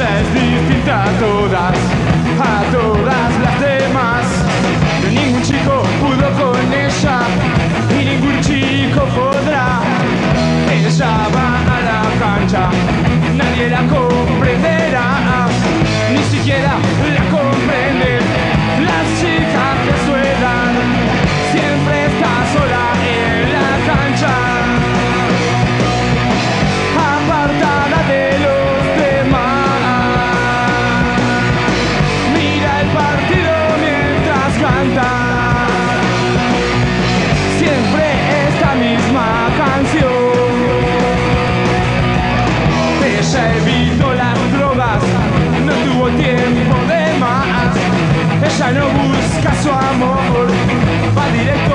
Cosas distintas todas. Directo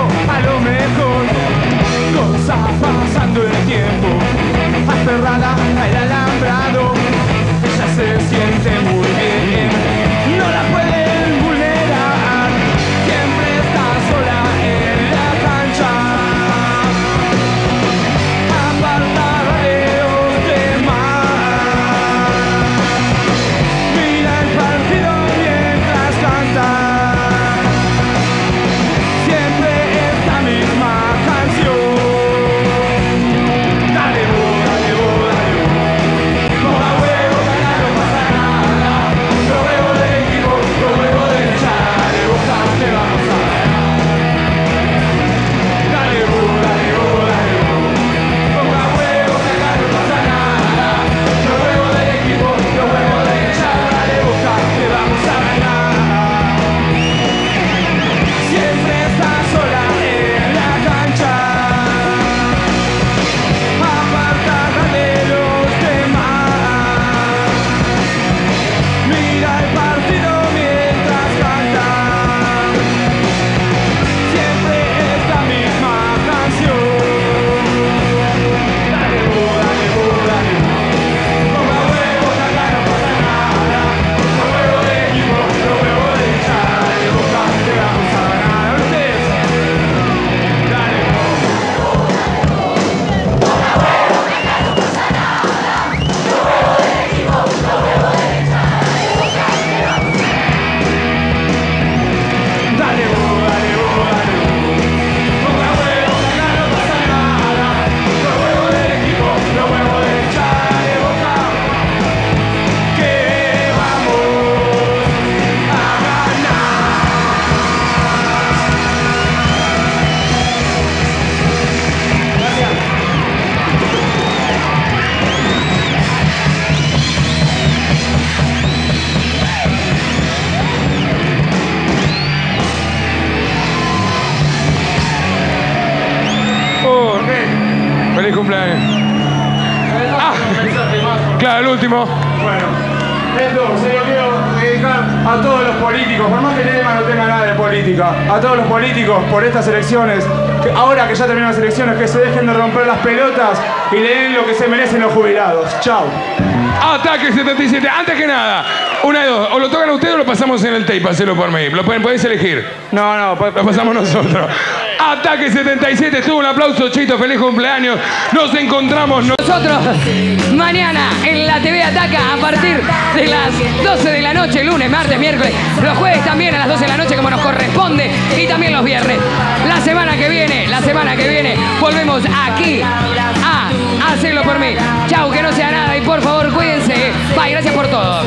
cumpleaños. Ah, claro, el último. Bueno, esto se lo quiero dedicar a todos los políticos, por más que el tema no tenga nada de política, a todos los políticos por estas elecciones, que ahora que ya terminan las elecciones, que se dejen de romper las pelotas y le den lo que se merecen los jubilados. Chao. Ataque 77. Antes que nada, una de dos. O lo tocan a ustedes o lo pasamos en el tape. Hacelo por mí. Lo pueden, podéis elegir. No, no, pues, Lo pasamos nosotros. Ataque 77. Estuvo un aplauso, Chito. Feliz cumpleaños. Nos encontramos. no- Nosotros mañana en la TV Ataca a partir de las 12 de la noche, lunes, martes, miércoles, los jueves también a las 12 de la noche como nos corresponde y también los viernes. La semana que viene, la semana que viene, volvemos aquí a hacerlo por mí. Chau, que no sea nada y por favor cuídense. Bye, gracias por todo.